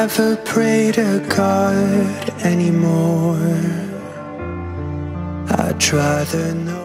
never pray to God anymore. I'd rather know.